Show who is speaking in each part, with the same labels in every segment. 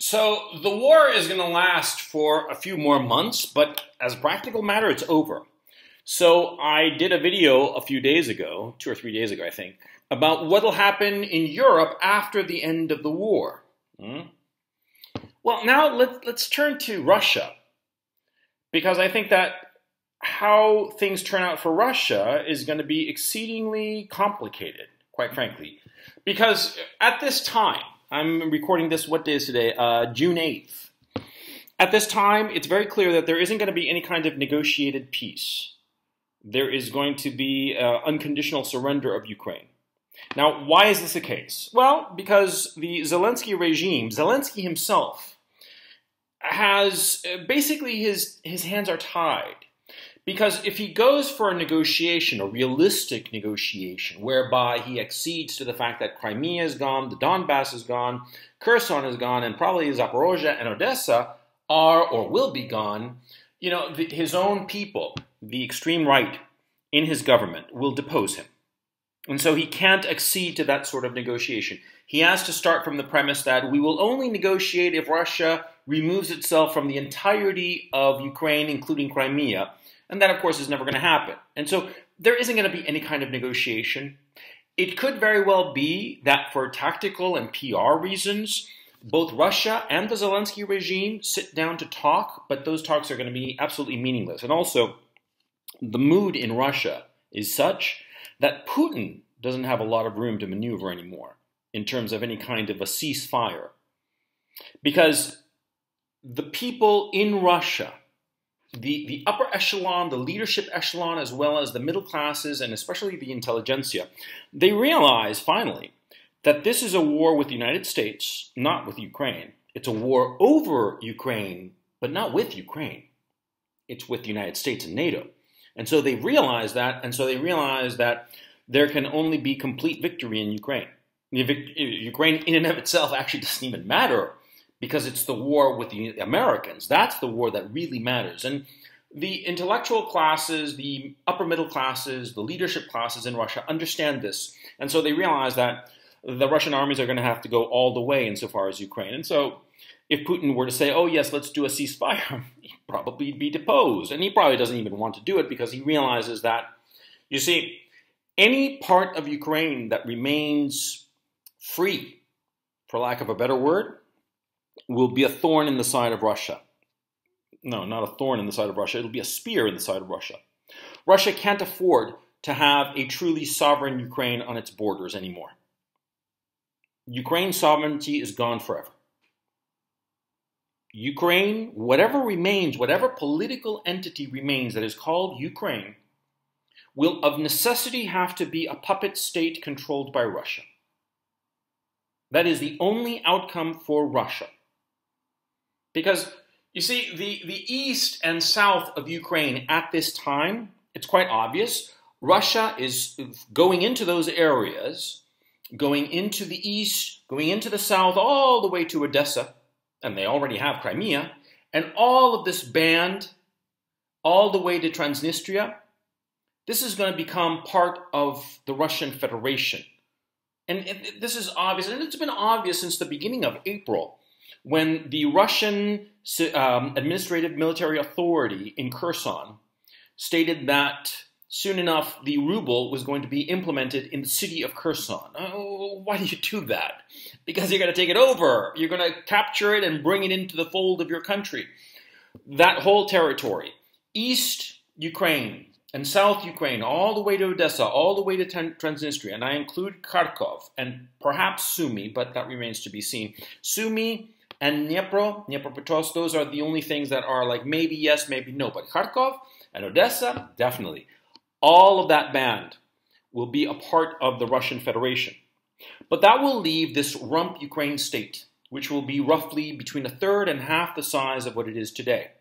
Speaker 1: So the war is going to last for a few more months, but as a practical matter, it's over. So I did a video a few days ago, two or three days ago, I think, about what will happen in Europe after the end of the war. Hmm? Well, now let's, let's turn to Russia, because I think that how things turn out for Russia is going to be exceedingly complicated, quite frankly. Because at this time, I'm recording this, what day is today? Uh, June 8th. At this time, it's very clear that there isn't going to be any kind of negotiated peace. There is going to be uh, unconditional surrender of Ukraine. Now, why is this the case? Well, because the Zelensky regime, Zelensky himself, has uh, basically his, his hands are tied. Because if he goes for a negotiation, a realistic negotiation, whereby he accedes to the fact that Crimea is gone, the Donbass is gone, Kherson is gone, and probably Zaporozhye and Odessa are or will be gone, you know, the, his own people, the extreme right in his government, will depose him. And so he can't accede to that sort of negotiation. He has to start from the premise that we will only negotiate if Russia removes itself from the entirety of Ukraine, including Crimea, and that, of course, is never going to happen. And so there isn't going to be any kind of negotiation. It could very well be that for tactical and PR reasons, both Russia and the Zelensky regime sit down to talk, but those talks are going to be absolutely meaningless. And also, the mood in Russia is such that Putin doesn't have a lot of room to maneuver anymore in terms of any kind of a ceasefire. Because the people in Russia the, the upper echelon, the leadership echelon, as well as the middle classes and especially the intelligentsia, they realize finally that this is a war with the United States, not with Ukraine. It's a war over Ukraine, but not with Ukraine. It's with the United States and NATO. And so they realize that, and so they realize that there can only be complete victory in Ukraine. Uh, Ukraine, in and of itself, actually doesn't even matter because it's the war with the Americans. That's the war that really matters. And the intellectual classes, the upper middle classes, the leadership classes in Russia understand this. And so they realize that the Russian armies are going to have to go all the way insofar as Ukraine. And so if Putin were to say, oh, yes, let's do a ceasefire, he'd probably be deposed. And he probably doesn't even want to do it because he realizes that, you see, any part of Ukraine that remains free, for lack of a better word, will be a thorn in the side of Russia. No, not a thorn in the side of Russia. It'll be a spear in the side of Russia. Russia can't afford to have a truly sovereign Ukraine on its borders anymore. Ukraine's sovereignty is gone forever. Ukraine, whatever remains, whatever political entity remains that is called Ukraine, will of necessity have to be a puppet state controlled by Russia. That is the only outcome for Russia. Because you see, the, the east and south of Ukraine at this time, it's quite obvious. Russia is going into those areas, going into the east, going into the south, all the way to Odessa, and they already have Crimea, and all of this band, all the way to Transnistria, this is going to become part of the Russian Federation. And this is obvious, and it's been obvious since the beginning of April when the Russian um, administrative military authority in Kherson stated that soon enough the ruble was going to be implemented in the city of Kherson. Oh, why do you do that? Because you're going to take it over. You're going to capture it and bring it into the fold of your country. That whole territory, East Ukraine and South Ukraine, all the way to Odessa, all the way to Transnistria, and I include Kharkov and perhaps Sumy, but that remains to be seen. Sumy and Dnipro, Dnipropetrovsk, those are the only things that are like maybe yes, maybe no. But Kharkov and Odessa, definitely. All of that band will be a part of the Russian Federation. But that will leave this rump Ukraine state, which will be roughly between a third and half the size of what it is today.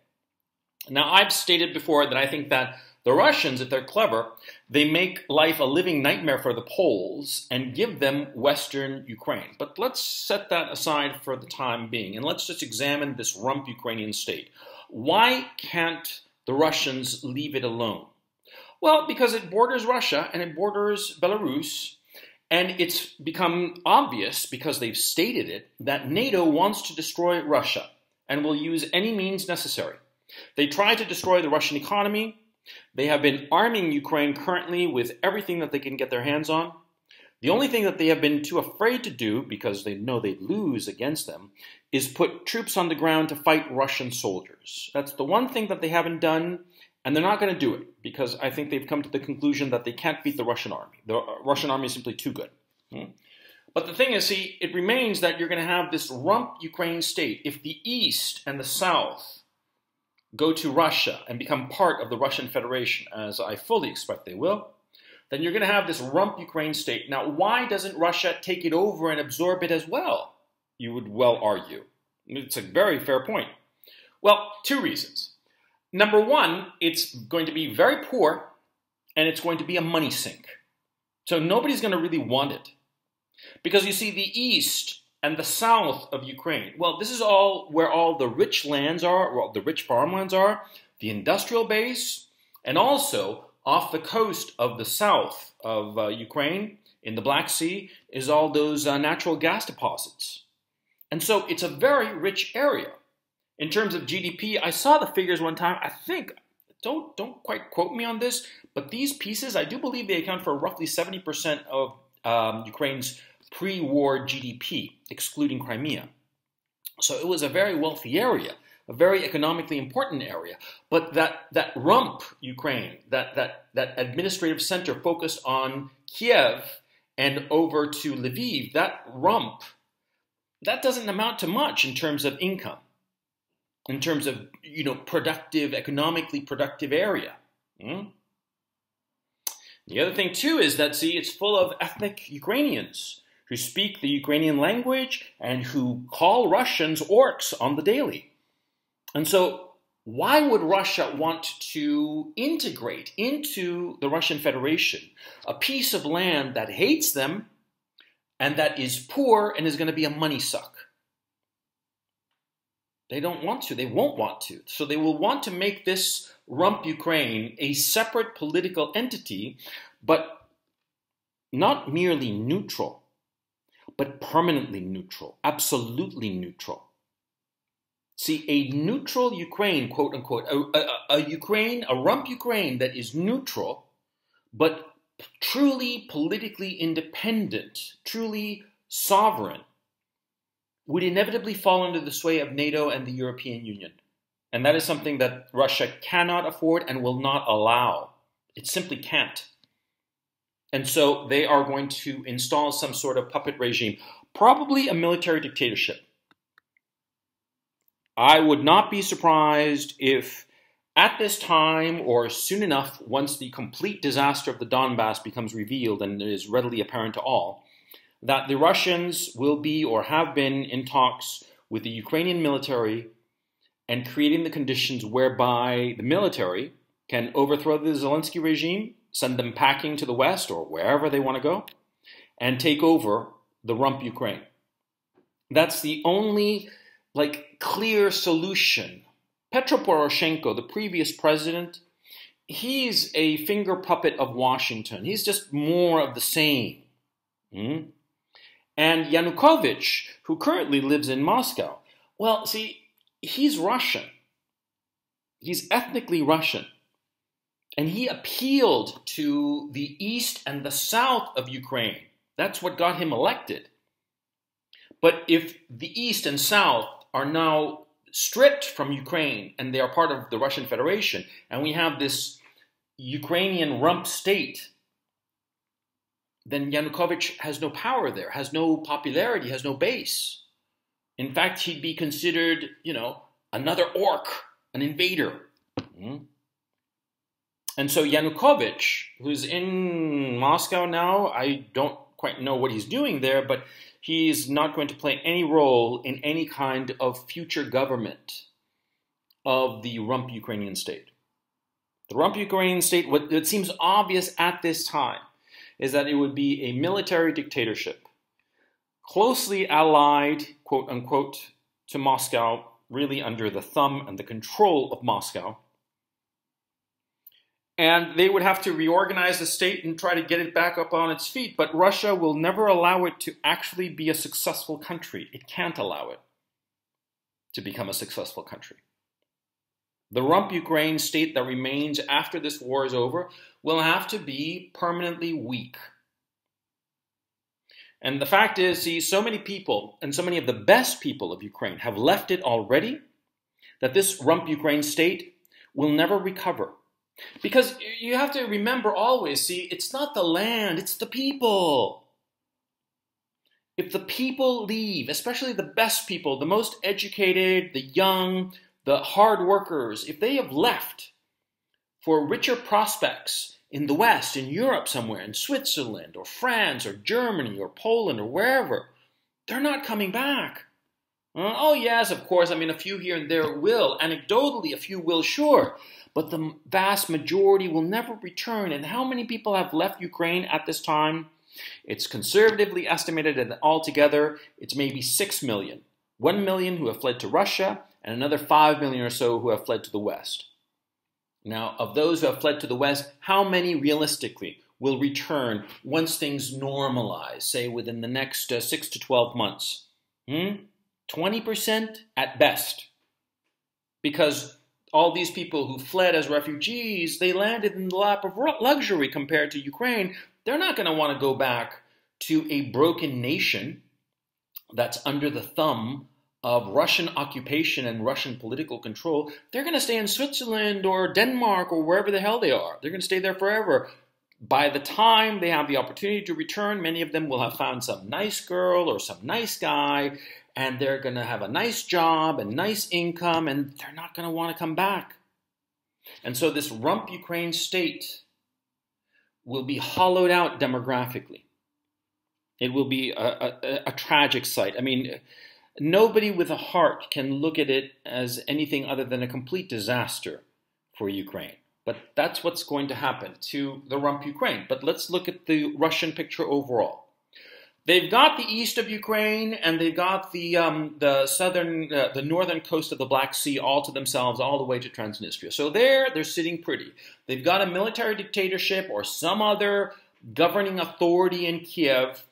Speaker 1: Now, I've stated before that I think that the Russians, if they're clever, they make life a living nightmare for the Poles and give them Western Ukraine. But let's set that aside for the time being and let's just examine this rump Ukrainian state. Why can't the Russians leave it alone? Well, because it borders Russia and it borders Belarus, And it's become obvious, because they've stated it, that NATO wants to destroy Russia and will use any means necessary. They try to destroy the Russian economy. They have been arming Ukraine currently with everything that they can get their hands on. The only thing that they have been too afraid to do, because they know they'd lose against them, is put troops on the ground to fight Russian soldiers. That's the one thing that they haven't done, and they're not going to do it, because I think they've come to the conclusion that they can't beat the Russian army. The Russian army is simply too good. Hmm? But the thing is, see, it remains that you're going to have this rump Ukraine state. If the East and the South go to Russia and become part of the Russian Federation, as I fully expect they will, then you're going to have this rump Ukraine state. Now, why doesn't Russia take it over and absorb it as well? You would well argue. It's a very fair point. Well, two reasons. Number one, it's going to be very poor and it's going to be a money sink. So nobody's going to really want it. Because you see, the east and the south of Ukraine, well, this is all where all the rich lands are, or the rich farmlands are, the industrial base, and also off the coast of the south of uh, Ukraine, in the Black Sea, is all those uh, natural gas deposits. And so it's a very rich area. In terms of GDP, I saw the figures one time. I think, don't, don't quite quote me on this, but these pieces, I do believe they account for roughly 70% of um, Ukraine's pre war GDP, excluding Crimea. So it was a very wealthy area a very economically important area. But that, that rump Ukraine, that, that, that administrative center focused on Kiev and over to Lviv, that rump, that doesn't amount to much in terms of income, in terms of, you know, productive, economically productive area. Hmm? The other thing, too, is that, see, it's full of ethnic Ukrainians who speak the Ukrainian language and who call Russians orcs on the daily. And so, why would Russia want to integrate into the Russian Federation a piece of land that hates them and that is poor and is going to be a money suck? They don't want to. They won't want to. So they will want to make this rump Ukraine a separate political entity, but not merely neutral, but permanently neutral, absolutely neutral. See, a neutral Ukraine, quote unquote, a, a, a, Ukraine, a rump Ukraine that is neutral, but truly politically independent, truly sovereign, would inevitably fall under the sway of NATO and the European Union. And that is something that Russia cannot afford and will not allow. It simply can't. And so they are going to install some sort of puppet regime, probably a military dictatorship. I would not be surprised if at this time or soon enough, once the complete disaster of the Donbass becomes revealed and is readily apparent to all, that the Russians will be or have been in talks with the Ukrainian military and creating the conditions whereby the military can overthrow the Zelensky regime, send them packing to the West or wherever they want to go, and take over the rump Ukraine. That's the only like clear solution. Petro Poroshenko, the previous president, he's a finger puppet of Washington. He's just more of the same. Hmm? And Yanukovych, who currently lives in Moscow, well, see, he's Russian. He's ethnically Russian. And he appealed to the east and the south of Ukraine. That's what got him elected. But if the east and south are now stripped from Ukraine and they are part of the Russian Federation, and we have this Ukrainian rump state, then Yanukovych has no power there, has no popularity, has no base. In fact, he'd be considered, you know, another orc, an invader. Mm-hmm. And so Yanukovych, who's in Moscow now, I don't quite know what he's doing there, but he's not going to play any role in any kind of future government of the rump Ukrainian state. The rump Ukrainian state, what it seems obvious at this time, is that it would be a military dictatorship, closely allied, quote unquote, to Moscow, really under the thumb and the control of Moscow. And they would have to reorganize the state and try to get it back up on its feet. But Russia will never allow it to actually be a successful country. It can't allow it to become a successful country. The rump Ukraine state that remains after this war is over will have to be permanently weak. And the fact is, see, so many people and so many of the best people of Ukraine have left it already that this rump Ukraine state will never recover. Because you have to remember always, see, it's not the land, it's the people. If the people leave, especially the best people, the most educated, the young, the hard workers, if they have left for richer prospects in the West, in Europe somewhere, in Switzerland or France or Germany or Poland or wherever, they're not coming back. Uh, oh, yes, of course. I mean, a few here and there will. Anecdotally, a few will, sure. But the vast majority will never return. And how many people have left Ukraine at this time? It's conservatively estimated that altogether it's maybe 6 million. 1 million who have fled to Russia, and another 5 million or so who have fled to the West. Now, of those who have fled to the West, how many realistically will return once things normalize, say within the next uh, 6 to 12 months? Hmm? 20% at best. Because all these people who fled as refugees, they landed in the lap of luxury compared to Ukraine. They're not going to want to go back to a broken nation that's under the thumb of Russian occupation and Russian political control, they're going to stay in Switzerland or Denmark or wherever the hell they are. They're going to stay there forever. By the time they have the opportunity to return, many of them will have found some nice girl or some nice guy, and they're going to have a nice job and nice income, and they're not going to want to come back. And so this rump Ukraine state will be hollowed out demographically. It will be a, a, a tragic sight. I mean, Nobody with a heart can look at it as anything other than a complete disaster for Ukraine. But that's what's going to happen to the rump Ukraine. But let's look at the Russian picture overall. They've got the east of Ukraine and they've got the um, the southern, uh, the northern coast of the Black Sea all to themselves, all the way to Transnistria. So there, they're sitting pretty. They've got a military dictatorship or some other governing authority in Kiev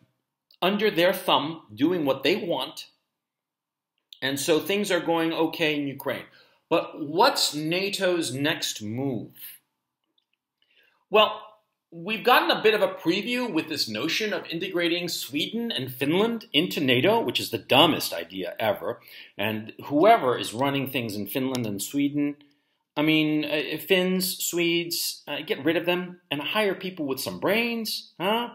Speaker 1: under their thumb, doing what they want. And so things are going okay in Ukraine. But what's NATO's next move? Well, we've gotten a bit of a preview with this notion of integrating Sweden and Finland into NATO, which is the dumbest idea ever. And whoever is running things in Finland and Sweden, I mean, uh, Finns, Swedes, uh, get rid of them and hire people with some brains, huh?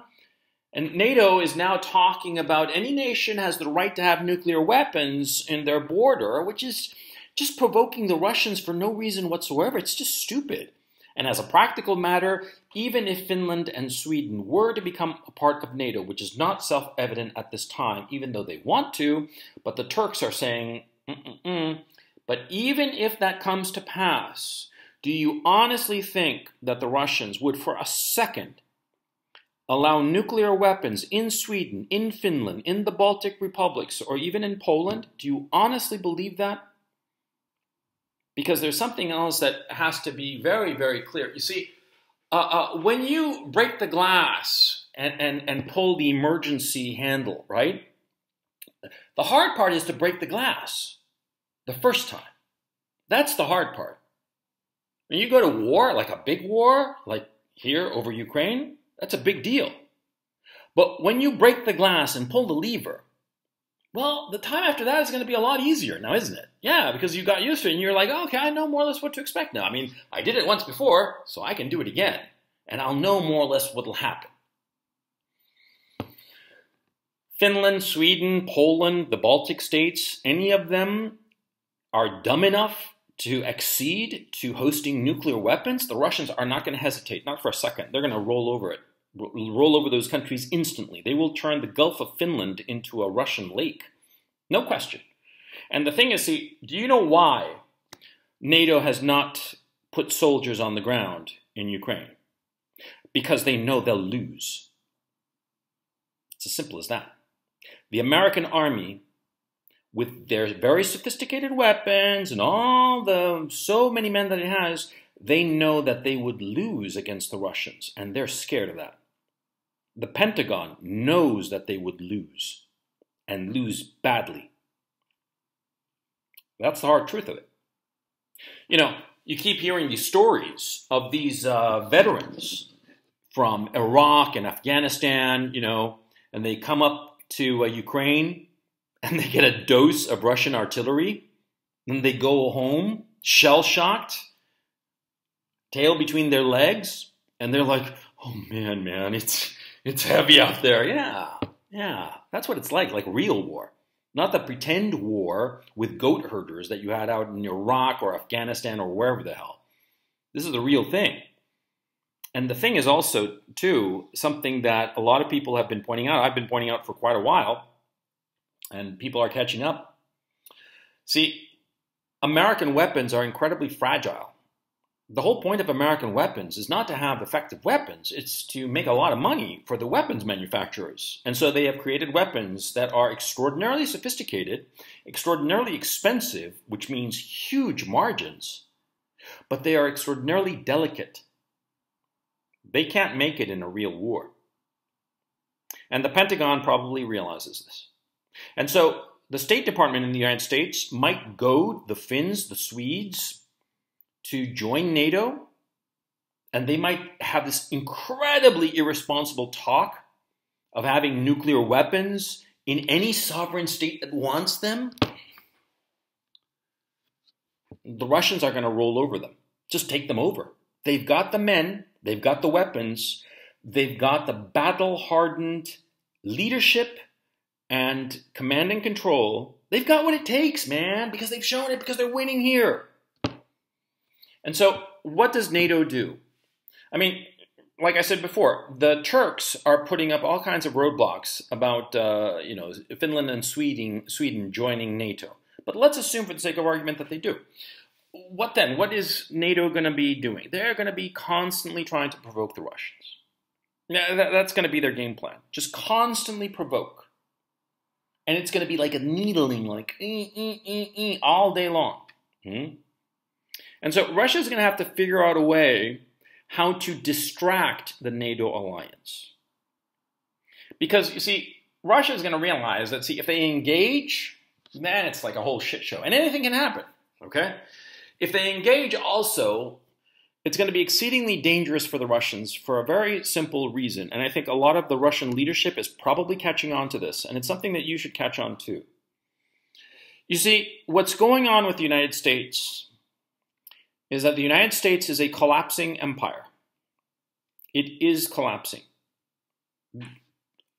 Speaker 1: And NATO is now talking about any nation has the right to have nuclear weapons in their border, which is just provoking the Russians for no reason whatsoever. It's just stupid. And as a practical matter, even if Finland and Sweden were to become a part of NATO, which is not self evident at this time, even though they want to, but the Turks are saying, Mm-mm-mm. but even if that comes to pass, do you honestly think that the Russians would for a second allow nuclear weapons in Sweden, in Finland, in the Baltic republics, or even in Poland? Do you honestly believe that? Because there's something else that has to be very, very clear. You see, uh, uh, when you break the glass and, and, and pull the emergency handle, right? The hard part is to break the glass the first time. That's the hard part. When you go to war, like a big war, like here over Ukraine, that's a big deal. But when you break the glass and pull the lever, well, the time after that is going to be a lot easier now, isn't it? Yeah, because you got used to it and you're like, oh, okay, I know more or less what to expect now. I mean, I did it once before, so I can do it again. And I'll know more or less what will happen. Finland, Sweden, Poland, the Baltic states, any of them are dumb enough to accede to hosting nuclear weapons, the Russians are not going to hesitate, not for a second. They're going to roll over it roll over those countries instantly. They will turn the Gulf of Finland into a Russian lake. No question. And the thing is, see, do you know why NATO has not put soldiers on the ground in Ukraine? Because they know they'll lose. It's as simple as that. The American army, with their very sophisticated weapons and all the so many men that it has, they know that they would lose against the Russians, and they're scared of that. The Pentagon knows that they would lose, and lose badly. That's the hard truth of it. You know, you keep hearing these stories of these uh, veterans from Iraq and Afghanistan, you know, and they come up to uh, Ukraine and they get a dose of Russian artillery, and they go home shell shocked, tail between their legs, and they're like, "Oh man, man, it's it's heavy out there." Yeah, yeah, that's what it's like, like real war, not the pretend war with goat herders that you had out in Iraq or Afghanistan or wherever the hell. This is the real thing. And the thing is also, too, something that a lot of people have been pointing out. I've been pointing out for quite a while, and people are catching up. See, American weapons are incredibly fragile. The whole point of American weapons is not to have effective weapons, it's to make a lot of money for the weapons manufacturers. And so they have created weapons that are extraordinarily sophisticated, extraordinarily expensive, which means huge margins, but they are extraordinarily delicate. They can't make it in a real war. And the Pentagon probably realizes this. And so the State Department in the United States might goad the Finns, the Swedes, to join NATO, and they might have this incredibly irresponsible talk of having nuclear weapons in any sovereign state that wants them. The Russians are going to roll over them, just take them over. They've got the men, they've got the weapons, they've got the battle hardened leadership and command and control, they've got what it takes, man, because they've shown it, because they're winning here. And so, what does NATO do? I mean, like I said before, the Turks are putting up all kinds of roadblocks about, uh, you know, Finland and Sweden, Sweden joining NATO. But let's assume, for the sake of argument, that they do. What then? What is NATO going to be doing? They're going to be constantly trying to provoke the Russians. That's going to be their game plan. Just constantly provoke and it's going to be like a needling, like ee, ee, ee, all day long. Hmm? And so Russia is going to have to figure out a way how to distract the NATO alliance. Because you see, Russia is going to realize that, see, if they engage, then it's like a whole shit show. And anything can happen, okay? If they engage also, it's going to be exceedingly dangerous for the Russians for a very simple reason. And I think a lot of the Russian leadership is probably catching on to this, and it's something that you should catch on to. You see, what's going on with the United States is that the United States is a collapsing empire. It is collapsing.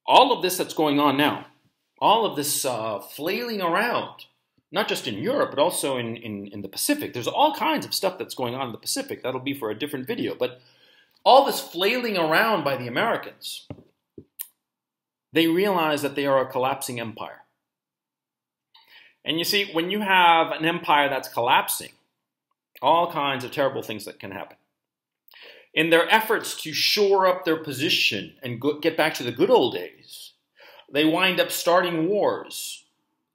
Speaker 1: All of this that's going on now, all of this uh, flailing around, not just in Europe, but also in, in, in the Pacific. There's all kinds of stuff that's going on in the Pacific. That'll be for a different video. But all this flailing around by the Americans, they realize that they are a collapsing empire. And you see, when you have an empire that's collapsing, all kinds of terrible things that can happen. In their efforts to shore up their position and get back to the good old days, they wind up starting wars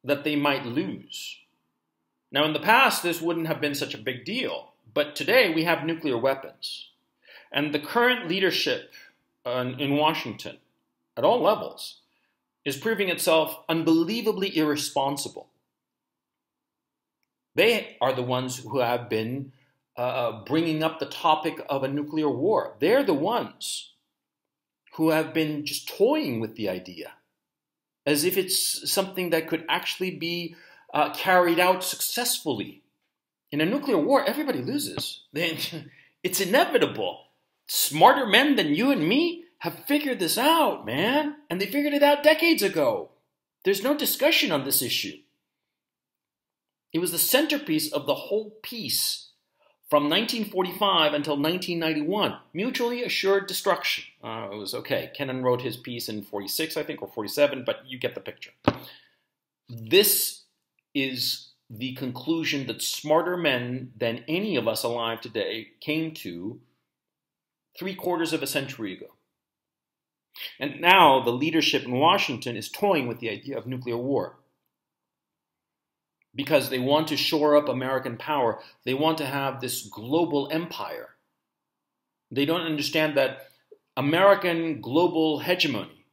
Speaker 1: that they might lose. Now, in the past, this wouldn't have been such a big deal, but today we have nuclear weapons. And the current leadership uh, in Washington, at all levels, is proving itself unbelievably irresponsible. They are the ones who have been uh, bringing up the topic of a nuclear war. They're the ones who have been just toying with the idea as if it's something that could actually be uh, carried out successfully. In a nuclear war, everybody loses. it's inevitable. Smarter men than you and me have figured this out, man. And they figured it out decades ago. There's no discussion on this issue. It was the centerpiece of the whole piece from 1945 until 1991, mutually assured destruction. Uh, it was okay. Kennan wrote his piece in 46, I think, or 47, but you get the picture. This is the conclusion that smarter men than any of us alive today came to three quarters of a century ago. And now the leadership in Washington is toying with the idea of nuclear war. Because they want to shore up American power. They want to have this global empire. They don't understand that American global hegemony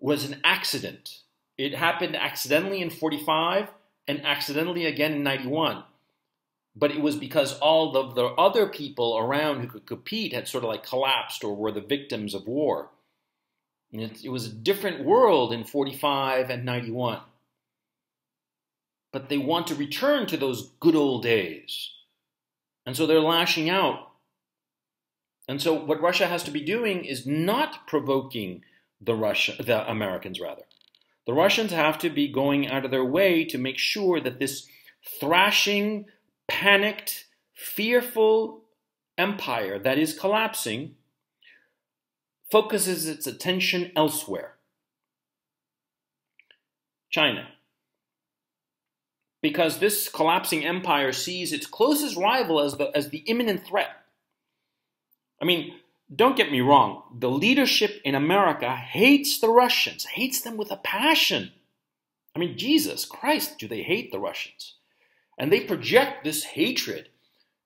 Speaker 1: was an accident. It happened accidentally in 45 and accidentally again in 91. But it was because all of the other people around who could compete had sort of like collapsed or were the victims of war. It, was a different world in 45 and 91 but they want to return to those good old days. And so they're lashing out. And so what Russia has to be doing is not provoking the Russia, the Americans rather. The Russians have to be going out of their way to make sure that this thrashing, panicked, fearful empire that is collapsing focuses its attention elsewhere. China because this collapsing empire sees its closest rival as the, as the imminent threat. I mean, don't get me wrong, the leadership in America hates the Russians, hates them with a passion. I mean, Jesus Christ, do they hate the Russians? And they project this hatred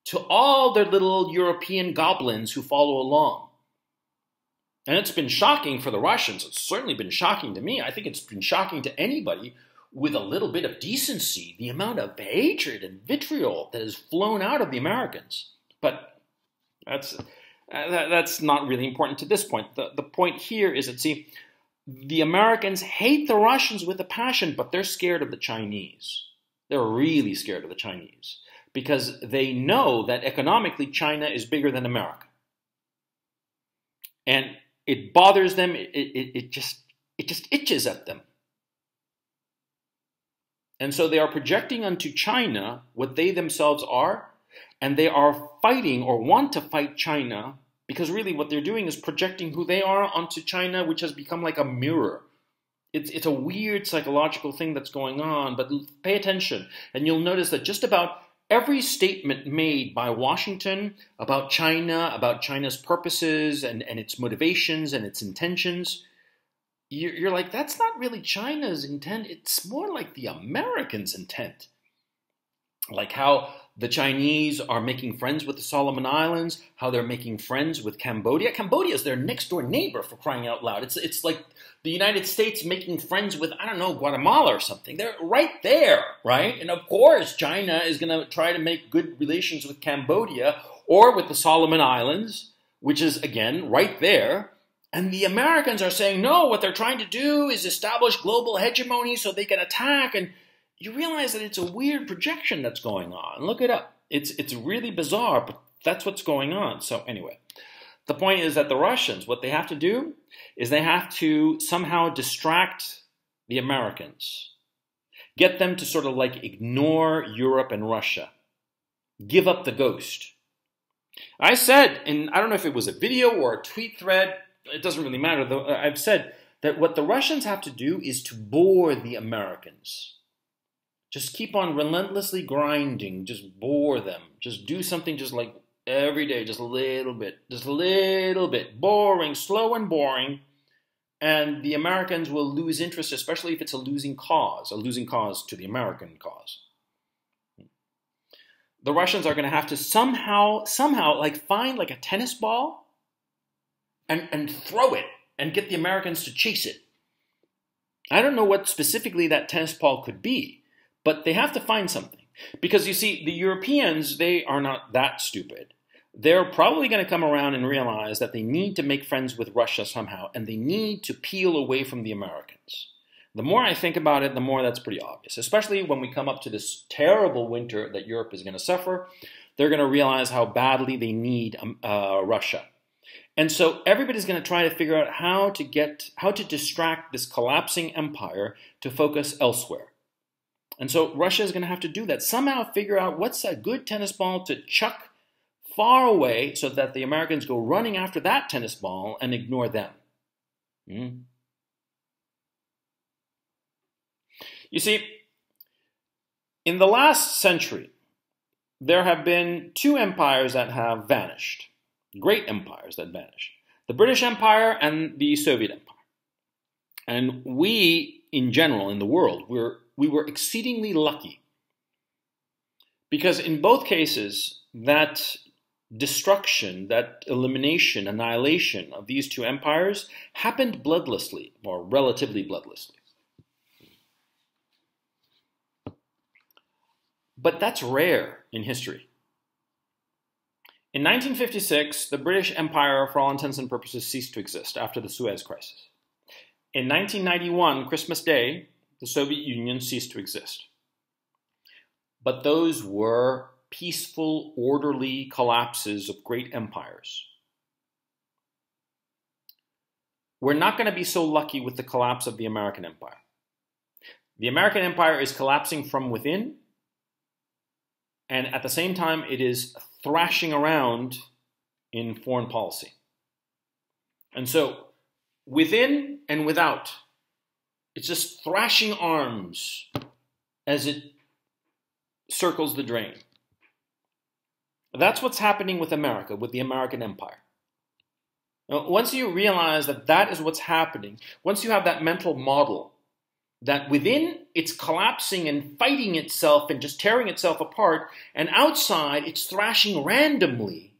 Speaker 1: to all their little European goblins who follow along. And it's been shocking for the Russians. It's certainly been shocking to me. I think it's been shocking to anybody with a little bit of decency, the amount of hatred and vitriol that has flown out of the Americans. But that's uh, that's not really important to this point. The, the point here is that, see, the Americans hate the Russians with a passion, but they're scared of the Chinese. They're really scared of the Chinese because they know that economically China is bigger than America. And it bothers them, it, it, it just, it just itches at them and so they are projecting onto China what they themselves are, and they are fighting or want to fight China because really what they're doing is projecting who they are onto China, which has become like a mirror. It's, it's a weird psychological thing that's going on, but pay attention, and you'll notice that just about every statement made by Washington about China, about China's purposes and, and its motivations and its intentions, you're, like, that's not really China's intent. It's more like the Americans' intent. Like how the Chinese are making friends with the Solomon Islands, how they're making friends with Cambodia. Cambodia is their next door neighbor for crying out loud. It's, it's like the United States making friends with, I don't know, Guatemala or something. They're right there, right? And of course, China is going to try to make good relations with Cambodia or with the Solomon Islands, which is, again, right there. And the Americans are saying, no, what they're trying to do is establish global hegemony so they can attack. And you realize that it's a weird projection that's going on. Look it up. It's, it's really bizarre, but that's what's going on. So, anyway, the point is that the Russians, what they have to do is they have to somehow distract the Americans, get them to sort of like ignore Europe and Russia, give up the ghost. I said, and I don't know if it was a video or a tweet thread, it doesn't really matter. Though I've said that what the Russians have to do is to bore the Americans. Just keep on relentlessly grinding, just bore them. Just do something just like every day, just a little bit, just a little bit. Boring, slow and boring. And the Americans will lose interest, especially if it's a losing cause, a losing cause to the American cause. The Russians are going to have to somehow, somehow, like find like a tennis ball and, and throw it and get the Americans to chase it. I don't know what specifically that tennis ball could be, but they have to find something. Because you see, the Europeans, they are not that stupid. They're probably going to come around and realize that they need to make friends with Russia somehow, and they need to peel away from the Americans. The more I think about it, the more that's pretty obvious, especially when we come up to this terrible winter that Europe is going to suffer. They're going to realize how badly they need um, uh, Russia. And so everybody's going to try to figure out how to get how to distract this collapsing empire to focus elsewhere. And so Russia is going to have to do that. Somehow figure out what's a good tennis ball to chuck far away so that the Americans go running after that tennis ball and ignore them. Mm. You see, in the last century, there have been two empires that have vanished great empires that vanish the British Empire and the Soviet Empire. And we, in general, in the world, we're, we were exceedingly lucky Because in both cases, that destruction, that elimination, annihilation of these two empires happened bloodlessly, or relatively bloodlessly. But that's rare in history. In 1956, the British Empire, for all intents and purposes, ceased to exist after the Suez Crisis. In 1991, Christmas Day, the Soviet Union ceased to exist. But those were peaceful, orderly collapses of great empires. We're not going to be so lucky with the collapse of the American empire. The American empire is collapsing from within, and at the same time, it is thrashing around in foreign policy. And so, within and without, it's just thrashing arms as it circles the drain. That's what's happening with America, with the American empire. Now, once you realize that that is what's happening, once you have that mental model that within it's collapsing and fighting itself and just tearing itself apart, and outside it's thrashing randomly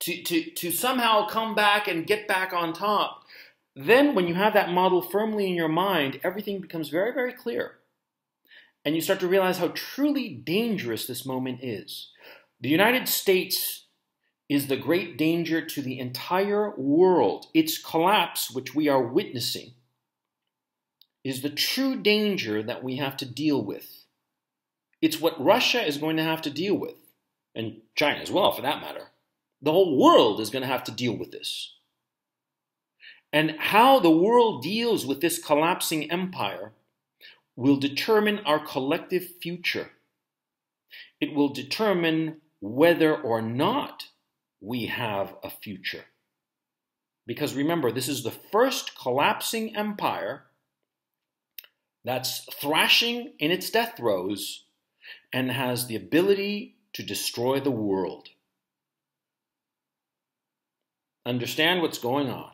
Speaker 1: to, to, to somehow come back and get back on top, then when you have that model firmly in your mind, everything becomes very, very clear. And you start to realize how truly dangerous this moment is. The United States is the great danger to the entire world. Its collapse, which we are witnessing, is the true danger that we have to deal with. It's what Russia is going to have to deal with, and China as well, for that matter. The whole world is going to have to deal with this. And how the world deals with this collapsing empire will determine our collective future. It will determine whether or not we have a future. Because remember, this is the first collapsing empire that's thrashing in its death throes and has the ability to destroy the world. Understand what's going on.